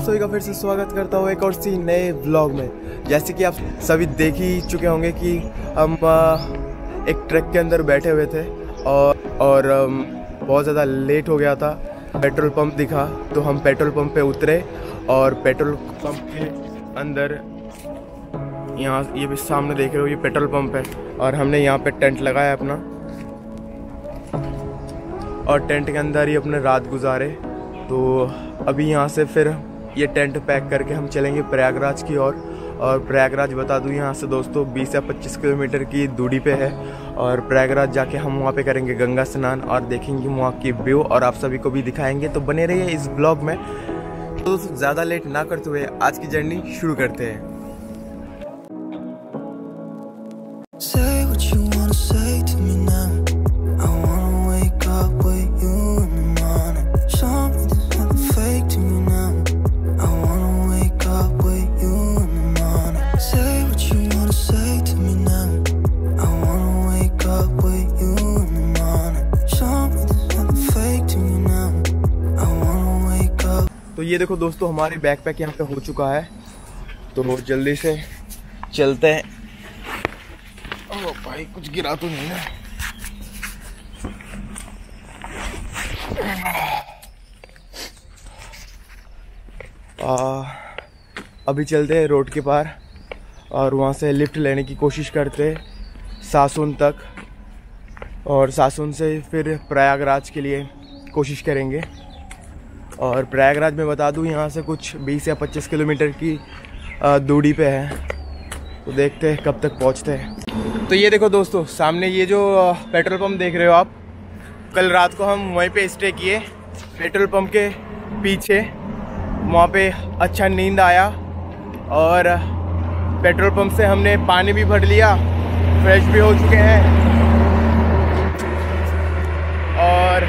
आप सभी का फिर से स्वागत करता हूँ एक और सी नए ब्लॉग में। जैसे कि आप सभी देख ही चुके होंगे कि हम एक ट्रक के अंदर बैठे हुए थे और और बहुत ज़्यादा लेट हो गया था। पेट्रोल पंप दिखा तो हम पेट्रोल पंप पे उतरे और पेट्रोल पंप के अंदर यहाँ, ये भी सामने देख रहे हो, ये पेट्रोल पंप है और हमने यहाँ पे टेंट लगाया अपना। और टेंट के अंदर ही अपने रात गुजारे। तो अभी यहाँ से फिर ये टेंट पैक करके हम चलेंगे प्रयागराज की ओर। और प्रयागराज बता दूँ, यहाँ से दोस्तों 20 या 25 किलोमीटर की दूरी पे है। और प्रयागराज जाके हम वहाँ पे करेंगे गंगा स्नान और देखेंगे वहाँ की व्यू। और आप सभी को भी दिखाएँगे। तो बने रहिए इस ब्लॉग में। तो ज़्यादा लेट ना करते हुए आज की जर्नी शुरू करते हैं। ये देखो दोस्तों हमारी बैकपैक यहाँ पे हो चुका है। तो जल्दी से चलते हैं। ओ भाई कुछ गिरा तो नहीं ना। आ, अभी चलते हैं रोड के पार और वहाँ से लिफ्ट लेने की कोशिश करते हैं सासुन तक। और सासुन से फिर प्रयागराज के लिए कोशिश करेंगे। और प्रयागराज में बता दूँ, यहाँ से कुछ 20 या 25 किलोमीटर की दूरी पे है। तो देखते हैं कब तक पहुँचते हैं। तो ये देखो दोस्तों, सामने ये जो पेट्रोल पंप देख रहे हो आप, कल रात को हम वहीं पे स्टे किए। पेट्रोल पंप के पीछे वहाँ पे अच्छा नींद आया और पेट्रोल पंप से हमने पानी भी भर लिया, फ्रेश भी हो चुके हैं और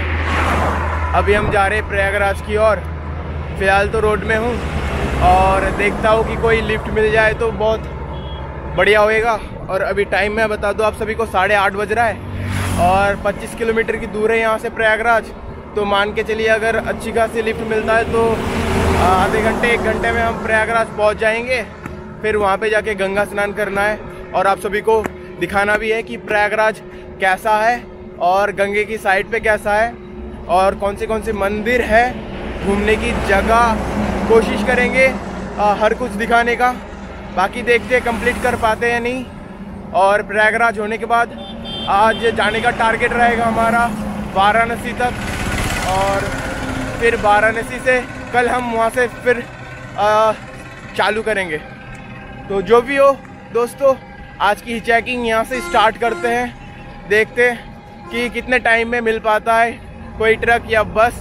अभी हम जा रहे हैं प्रयागराज की ओर। फ़िलहाल तो रोड में हूँ और देखता हूँ कि कोई लिफ्ट मिल जाए तो बहुत बढ़िया होएगा। और अभी टाइम मैं बता दूँ आप सभी को, साढ़े आठ बज रहा है और 25 किलोमीटर की दूर है यहाँ से प्रयागराज। तो मान के चलिए, अगर अच्छी खासी लिफ्ट मिलता है तो आधे घंटे, एक घंटे में हम प्रयागराज पहुँच जाएँगे। फिर वहाँ पे जाके गंगा स्नान करना है और आप सभी को दिखाना भी है कि प्रयागराज कैसा है और गंगे की साइड पे कैसा है। और कौन से कौन से मंदिर है घूमने की जगह कोशिश करेंगे आ, हर कुछ दिखाने का। बाकी देखते हैं कंप्लीट कर पाते हैं नहीं। और प्रयागराज होने के बाद आज जाने का टारगेट रहेगा हमारा वाराणसी तक। और फिर वाराणसी से कल हम वहाँ से फिर आ, चालू करेंगे। तो जो भी हो दोस्तों आज की चेकिंग यहाँ से स्टार्ट करते हैं। देखते हैं कि कितने टाइम में मिल पाता है। कोई ट्रक या बस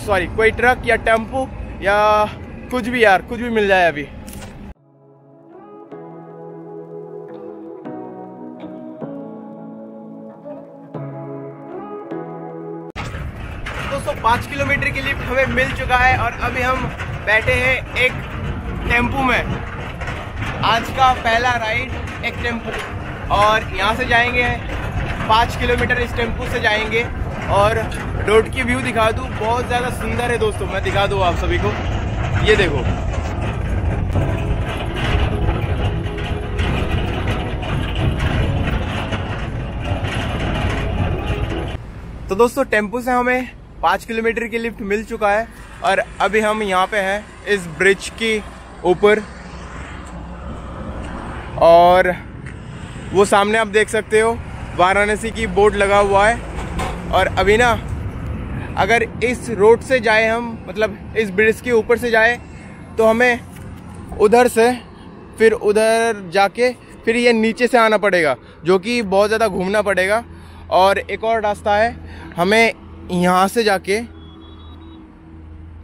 सॉरी कोई ट्रक या टेंपो या कुछ भी यार, कुछ भी मिल जाए अभी। दोस्तों, पाँच किलोमीटर की लिफ्ट हमें मिल चुका है और अभी हम बैठे हैं एक टेंपू में। आज का पहला राइड एक टेंपू। और यहाँ से जाएँगे, पाँच किलोमीटर इस टेंपू से जाएँगे। और रोड की व्यू दिखा दूँ, बहुत ज़्यादा सुंदर है दोस्तों, मैं दिखा दूँ आप सभी को। ये देखो। तो दोस्तों, टेंपो से हमें पाँच किलोमीटर की लिफ्ट मिल चुका है और अभी हम यहाँ पे हैं, इस ब्रिज के ऊपर। और वो सामने आप देख सकते हो, वाराणसी की बोर्ड लगा हुआ है। और अभी ना अगर इस रोड से जाए हम मतलब इस ब्रिज के ऊपर से जाए तो हमें उधर से फिर उधर जाके फिर ये नीचे से आना पड़ेगा जो कि बहुत ज़्यादा घूमना पड़ेगा। और एक और रास्ता है हमें यहाँ से जाके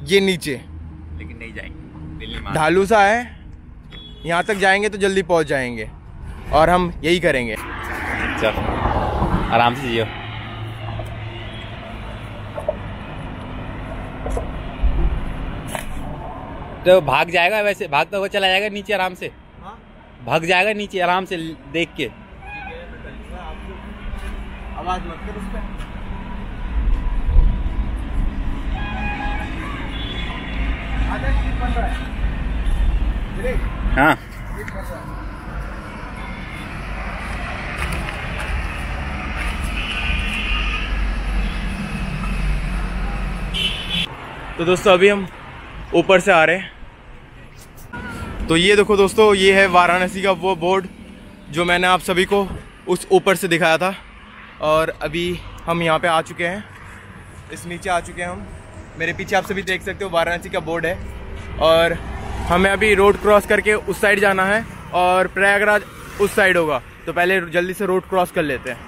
ये नीचे। लेकिन नहीं जाएँगे ढालू सा है यहाँ तक जाएँगे तो जल्दी पहुँच जाएँगे और हम यही करेंगे। चल आराम से जियो। तो भाग जाएगा वैसे भागता हुआ चला जाएगा नीचे आराम से। भाग जाएगा नीचे आराम से देख के। आवाज़ मत कर उस पे। हाँ। तो दोस्तों अभी हम ऊपर से आ रहे हैं। तो ये देखो दोस्तों, ये है वाराणसी का वो बोर्ड जो मैंने आप सभी को उस ऊपर से दिखाया था। और अभी हम यहाँ पे आ चुके हैं। इस नीचे आ चुके हैं हम। मेरे पीछे आप सभी देख सकते हो, वाराणसी का बोर्ड है। और हमें अभी रोड क्रॉस करके उस साइड जाना है और प्रयागराज उस साइड होगा। तो पहले जल्दी से रोड क्रॉस कर लेते हैं।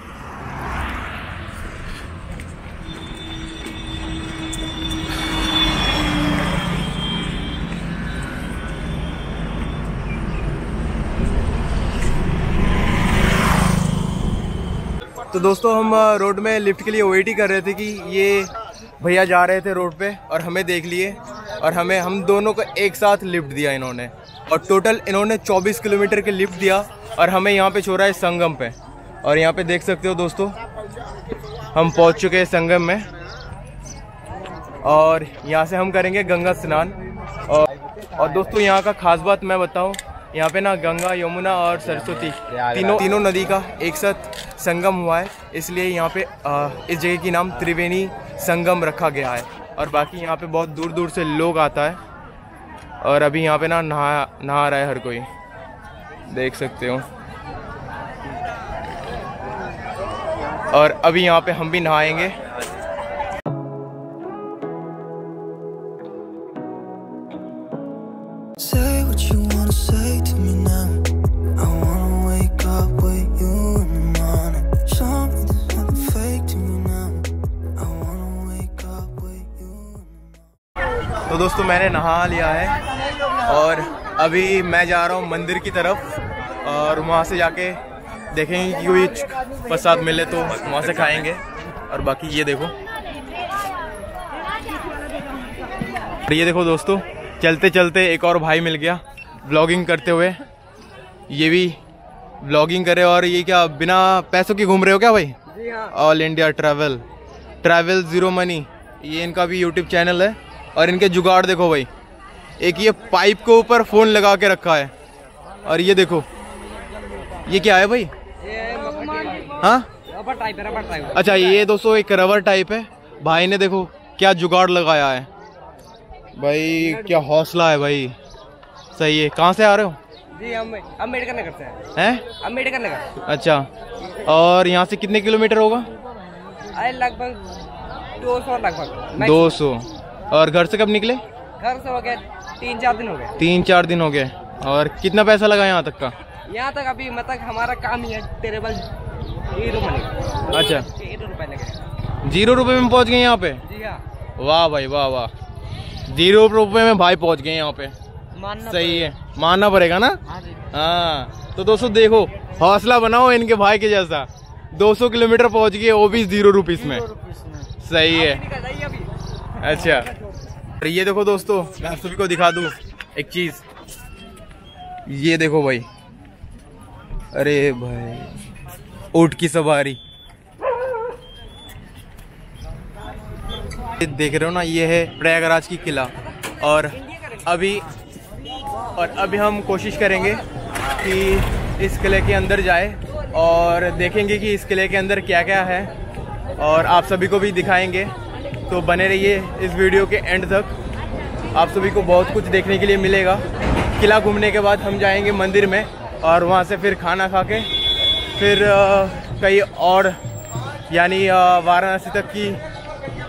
तो दोस्तों हम रोड में लिफ्ट के लिए वेट ही कर रहे थे कि ये भैया जा रहे थे रोड पे और हमें देख लिए और हमें हम दोनों को एक साथ लिफ्ट दिया इन्होंने। और टोटल इन्होंने 24 किलोमीटर के लिफ्ट दिया और हमें यहाँ पे छोड़ा है संगम पे। और यहाँ पे देख सकते हो दोस्तों हम पहुँच चुके हैं संगम में। और यहाँ से हम करेंगे गंगा स्नान। और और दोस्तों यहाँ का खास बात मैं बताऊँ यहाँ पे ना गंगा यमुना और सरस्वती तीनों तीनों नदी का एक साथ संगम हुआ है। इसलिए यहाँ पे इस जगह की नाम त्रिवेणी संगम रखा गया है। और बाकी यहाँ पे बहुत दूर दूर से लोग आता है। और अभी यहाँ पे ना नहा नहा रहा है हर कोई। देख सकते हो। और अभी यहाँ पे हम भी नहाएँगे। नहा लिया है। और अभी मैं जा रहा हूँ मंदिर की तरफ़ और वहाँ से जाके देखेंगे कि कोई प्रसाद मिले तो वहाँ से खाएँगे। और बाकी ये देखो। और ये देखो दोस्तों चलते चलते एक और भाई मिल गया ब्लॉगिंग करते हुए। ये भी ब्लॉगिंग करे और ये क्या बिना पैसों के घूम रहे हो क्या भाई? All India travel travel zero money ये इनका भी यूट्यूब चैनल है। और इनके जुगाड़ देखो भाई। एक ये पाइप के ऊपर फ़ोन लगा के रखा है। और ये देखो। ये क्या है भाई? हाँ? रबर टाइप है रबर टाइप अच्छा ये दोस्तों एक रबर टाइप है। भाई ने देखो क्या जुगाड़ लगाया है। भाई क्या हौसला है भाई। सही है। कहाँ से आ रहे हो? जी हम मेडिकल नगर से हैं। मेडिकल नगर। अच्छा। और यहाँ से कितने किलोमीटर होगा? लगभग दो सौ लगभग। दो सौ। और घर से कब निकले? घर से हो गए तीन चार दिन हो गए। तीन चार दिन हो गए। और कितना पैसा लगा यहाँ तक का? यहाँ तक अभी मतलब हमारा काम ही है टेरेबल ज़ीरो मनी अच्छा। ज़ीरो रुपए लगे। ज़ीरो रुपए में पहुँच गए यहाँ पे? जी हाँ। वाह भाई वाह वाह। ज़ीरो रुपए में भाई पहुँच गए यहाँ पे। मानना सही है। मानना पड़ेगा ना? हाँ हाँ। तो दोस्तों देखो हौसला बनाओ इनके भाई के जैसा। 200 किलोमीटर पहुँच गए वो भी ज़ीरो रुपीस में। सही है। अच्छा। ये देखो दोस्तों, मैं आप सभी को दिखा दूँ एक चीज़। ये देखो भाई। अरे भाई, ऊँट की सवारी। देख रहे हो ना, ये है प्रयागराज की किला। और अभी और अभी हम कोशिश करेंगे कि इस किले के अंदर जाए और देखेंगे कि इस किले के अंदर क्या क्या है। और आप सभी को भी दिखाएँगे। तो बने रहिए इस वीडियो के एंड तक। आप सभी को बहुत कुछ देखने के लिए मिलेगा। किला घूमने के बाद हम जाएँगे मंदिर में और वहाँ से फिर खाना खा के, फिर कई और, यानी वाराणसी तक की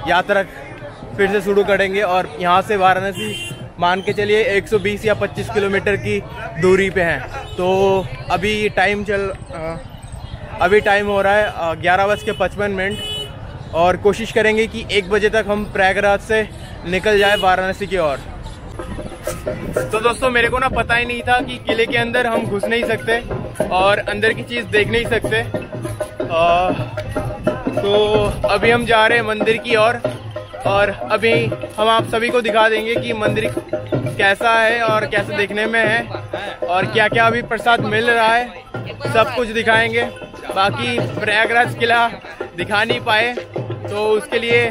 यात्रा फिर से शुरू करेंगे और यहाँ से वाराणसी मान के चलिए 120 या 25 किलोमीटर की दूरी पे हैं। तो अभी टाइम चल अभी टाइम हो रहा है ग्यारह बज के पचपन मिनट। और कोशिश करेंगे कि एक बजे तक हम प्रयागराज से निकल जाए वाराणसी की ओर। तो दोस्तों मेरे को ना पता ही नहीं था कि किले के अंदर हम घुस नहीं सकते और अंदर की चीज़ देख नहीं सकते। आ, तो अभी हम जा रहे हैं मंदिर की ओर और और अभी हम आप सभी को दिखा देंगे कि मंदिर कैसा है और कैसे देखने में है और क्या क्या अभी प्रसाद मिल रहा है। सब कुछ दिखाएँगे। बाकी प्रयागराज किला दिखा नहीं पाए। तो उसके लिए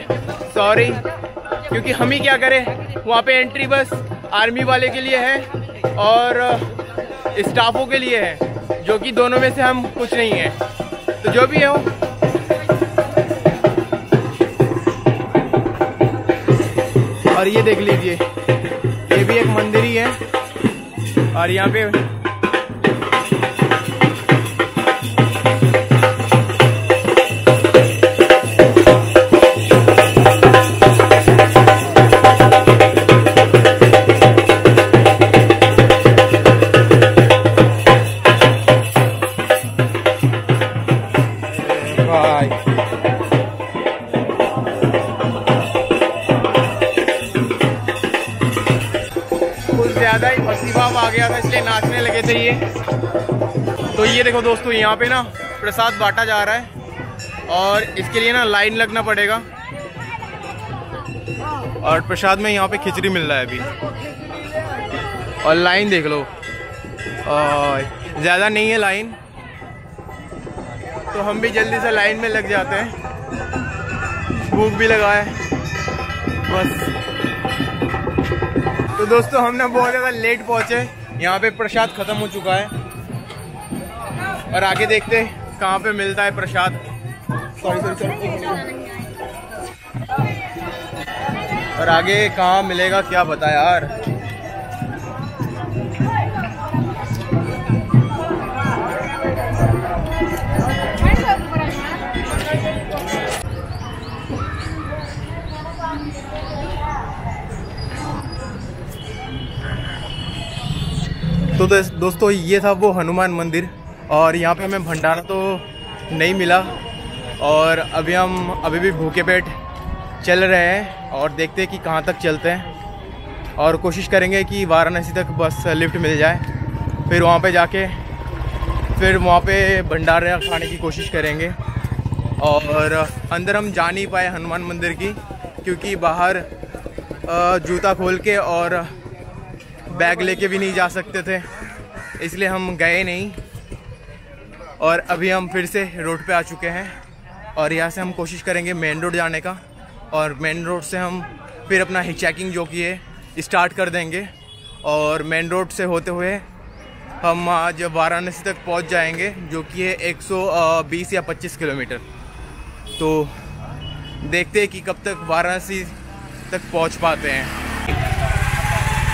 सॉरी क्योंकि हम ही क्या करें? वहाँ पे एंट्री बस आर्मी वाले के लिए है और स्टाफों के लिए है, जो कि दोनों में से हम कुछ नहीं है। तो जो भी हो। और ये देख लीजिए, ये भी एक मंदिर ही है। और यहाँ पे गया था, इसलिए नाचने लगे थे ये। तो ये देखो दोस्तों, यहाँ पे ना प्रसाद बांटा जा रहा है और इसके लिए ना लाइन लगना पड़ेगा। और प्रसाद में यहाँ पे खिचड़ी मिल रहा है अभी। और लाइन देख लो। और ज़्यादा नहीं है लाइन। तो हम भी जल्दी से लाइन में लग जाते हैं। भूख भी लगा है। बस। तो दोस्तों, हम ना बहुत ज़्यादा लेट पहुँचे। यहाँ पे प्रसाद ख़त्म हो चुका है। और आगे देखते कहाँ पे मिलता है प्रसाद। सॉरी सॉरी सॉरी और आगे कहाँ मिलेगा क्या बता यार। दोस्तों, ये था वो हनुमान मंदिर, और यहाँ पे हमें भंडारा तो नहीं मिला। और अभी हम अभी भी भूखे पेट चल रहे हैं, और देखते हैं कि कहाँ तक चलते हैं। और कोशिश करेंगे कि वाराणसी तक बस लिफ्ट मिल जाए। फिर वहाँ पे जाके, फिर वहाँ पे भंडारा खाने की कोशिश करेंगे। और अंदर हम जा नहीं पाए हनुमान मंदिर की, क्योंकि बाहर जूता खोल के और बैग लेके भी नहीं जा सकते थे, इसलिए हम गए नहीं। और अभी हम फिर से रोड पे आ चुके हैं और यहाँ से हम कोशिश करेंगे मेन रोड जाने का और मेन रोड से हम फिर अपना चेकिंग जो कि है स्टार्ट कर देंगे। और मेन रोड से होते हुए हम आज वाराणसी तक पहुँच जाएँगे, जो कि है 120 या 25 किलोमीटर। तो देखते हैं कि कब तक वाराणसी तक पहुँच पाते हैं।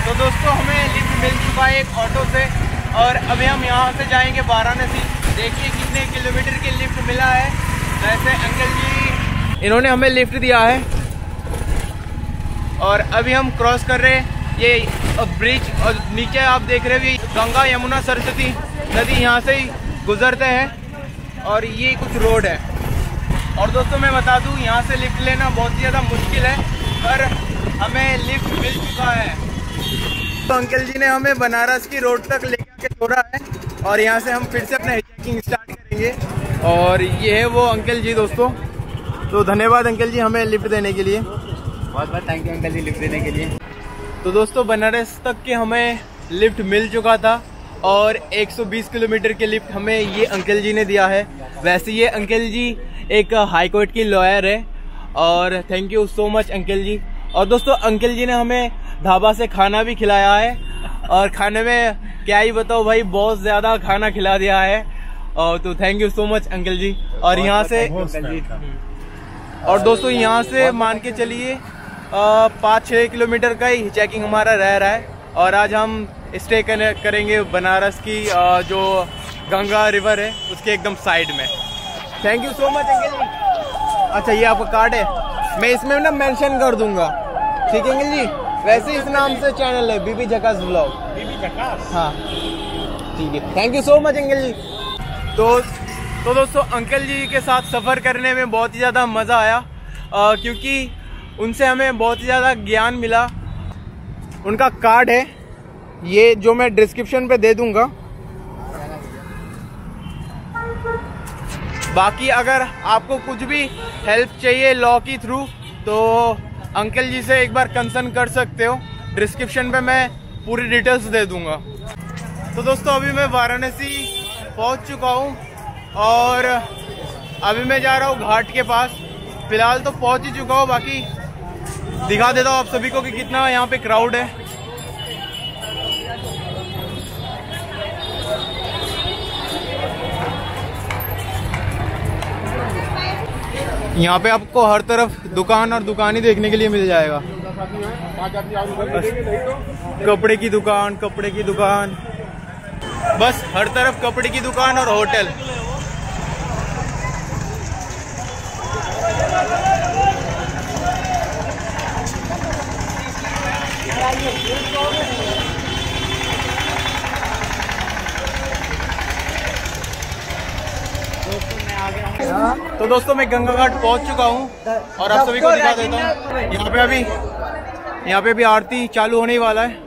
तो दोस्तों, हमें लिफ्ट मिल चुका है एक ऑटो से और अभी हम यहाँ से जाएँगे वाराणसी। देखिए कितने किलोमीटर की लिफ्ट मिला है। वैसे अंकल जी, इन्होंने हमें लिफ्ट दिया है। और अभी हम क्रॉस कर रहे हैं। ये ब्रिज और नीचे आप देख रहे हो गंगा यमुना सरस्वती नदी यहाँ से ही गुजरते हैं। और ये कुछ रोड है। और दोस्तों, मैं बता दूँ, यहाँ से लिफ्ट लेना बहुत ही ज़्यादा मुश्किल है। पर हमें लिफ्ट मिल चुका है। तो अंकल जी ने हमें बनारस की रोड तक लेकर के छोड़ा है और यहाँ से हम फिर से अपना हिचकिंग स्टार्ट करेंगे। और ये है वो अंकल जी दोस्तों। तो धन्यवाद अंकल जी हमें लिफ्ट देने के लिए। बहुत बहुत thank you uncle ji lift देने के लिए। तो दोस्तों बनारस तक के हमें लिफ्ट मिल चुका था और 120 किलोमीटर के लिफ्ट हमें ये अंकल जी ने दिया है। वैसे ये अंकल जी एक हाई कोर्ट की लॉयर है और thank you so much uncle ji. और दोस्तों अंकल जी ने हमें ढाबा से खाना भी खिलाया है। और खाने में क्या ही बताओ भाई बहुत ज़्यादा खाना खिला दिया है। और तो thank you so much uncle ji. और यहाँ से अंकल जी। और दोस्तों यहाँ से मान के चलिए पाँच छः किलोमीटर का ही चेकिंग हमारा रह रहा है। और आज हम स्टे करेंगे बनारस की जो गंगा रिवर है उसके एकदम साइड में। Thank you so much uncle ji. अच्छा ये आपका कार्ड है। मैं इसमें ना मेंशन कर दूँगा। ठीक है अंकल जी? वैसे इस नाम से चैनल है बीबी झकास ब्लॉग हाँ। ठीक है। Thank you so much uncle ji. तो तो दोस्तों अंकल जी के साथ सफ़र करने में बहुत ही ज़्यादा मज़ा आया। अ, क्योंकि उनसे हमें बहुत ही ज़्यादा ज्ञान मिला। उनका कार्ड है। ये जो मैं डिस्क्रिप्शन पे दे दूँगा। बाकी अगर आपको कुछ भी हेल्प चाहिए लॉ की थ्रू तो अंकल जी से एक बार कंसर्न कर सकते हो? डिस्क्रिप्शन पे मैं पूरी डिटेल्स दे दूँगा। तो दोस्तों, अभी मैं वाराणसी पहुँच चुका हूँ और अभी मैं जा रहा हूँ घाट के पास। फ़िलहाल तो पहुँच ही चुका हूँ, बाकी दिखा देता हूँ आप सभी को कि कितना यहाँ पे क्राउड है। यहाँ पे आपको हर तरफ़ दुकान और दुकान ही देखने के लिए मिल जाएगा। कपड़े की दुकान, कपड़े की दुकान। बस हर तरफ़ कपड़े की दुकान और होटल। तो दोस्तों, मैं गंगा घाट पहुँच चुका हूँ और आप सभी को दिखा देता हूँ। यहाँ पे अभी यहाँ पे भी आरती चालू होने ही वाला है।